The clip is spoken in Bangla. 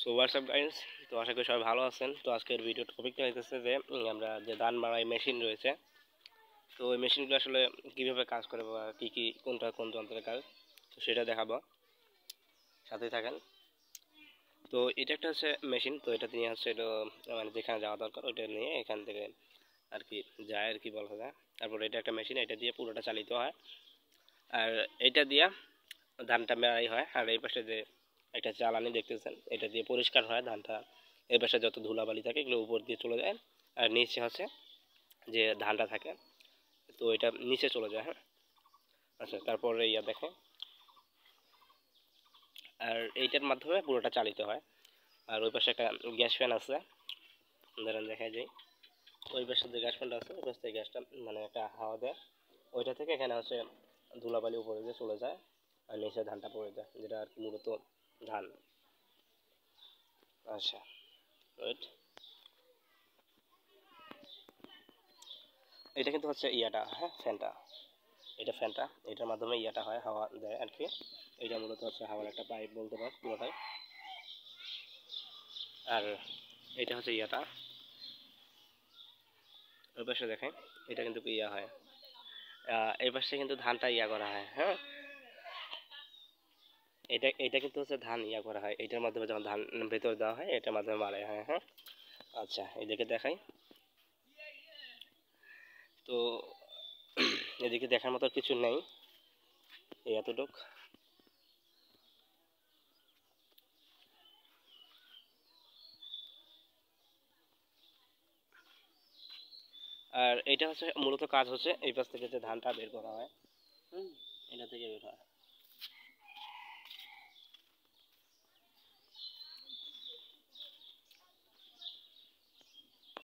সো হোয়াটসঅ্যাপ গাইস তো আশা করি সবাই ভালো আছেন। তো আজকের ভিডিও টপিকটা হইতেছে যে আমরা যে ধান মারাই মেশিন রয়েছে, তো ওই মেশিনগুলো আসলে কীভাবে কাজ করে বা কী কী, কোনটা কোন যন্ত্রের কাজ, তো সেটা দেখাবো। সাথেই থাকেন। তো এটা একটা হচ্ছে মেশিন তো এটা নিয়ে হচ্ছে এটা মানে যেখানে যাওয়া দরকার ওইটা নিয়ে এখান থেকে আর কি যায় আর কি বলা যায়। তারপর এটা একটা মেশিন এটা দিয়ে পুরোটা চালিত হয়। আর এটা দিয়া ধানটা মেরাই হয়। আর এই পাশে যে একটা জ্বালানি দেখতেছেন, এটা দিয়ে পরিষ্কার হয় ধানটা। এই পাশে যত ধুলাবালি থাকে এগুলো উপর দিয়ে চলে যায়, আর নিচে হচ্ছে যে ধানটা থাকে, তো এটা নিচে চলে যায় হ্যাঁ। আচ্ছা তারপরে ইয়া দেখে। আর এইটার মাধ্যমে পুরোটা চালিত হয়। আর ওই পাশে একটা গ্যাস ফ্যান আছে ধরেন দেখা যায় ওই পাশে যে গ্যাস ফ্যানটা আছে, ওই পাশে গ্যাসটা মানে একটা হাওয়া দেয়। ওইটা থেকে এখানে হচ্ছে ধুলাবালি উপরে দিয়ে চলে যায়, আর নিচে ধানটা পড়ে যায়, যেটা আর কি মূলত ধান আচ্ছা ওয়েট এটা কিন্তু হচ্ছে ইয়াটা হ্যাঁ ফ্যানটা। এটা ফ্যানটা, এটার মাধ্যমে ইয়াটা হয়, হাওয়া দেয় আর কি। এটা মূলত হচ্ছে হাওয়ার একটা পাইপ বলতে পার, পুরোটাই। আর এটা হচ্ছে ইয়াটা। ওই পাশে দেখেন, এটা কিন্তু ইয়া হয়। এই পাশে কিন্তু ধানটা ইয়া করা হয় হ্যাঁ? এটা এটা কিন্তু হচ্ছে ধান ইয়া করা হয়। এটার মাধ্যমে যখন ধান ভেতরে দেওয়া হয় এটার মাধ্যমে মারাই হয় হ্যাঁ? আচ্ছা এদিকে দেখাই। তো এদিকে দেখার মতো কিছু নেই এই এতটুক। আর এটা হচ্ছে মূলত কাজ হচ্ছে এই পাশ থেকে যে ধানটা বের করা হয় হুম। এটা থেকে বের হয়।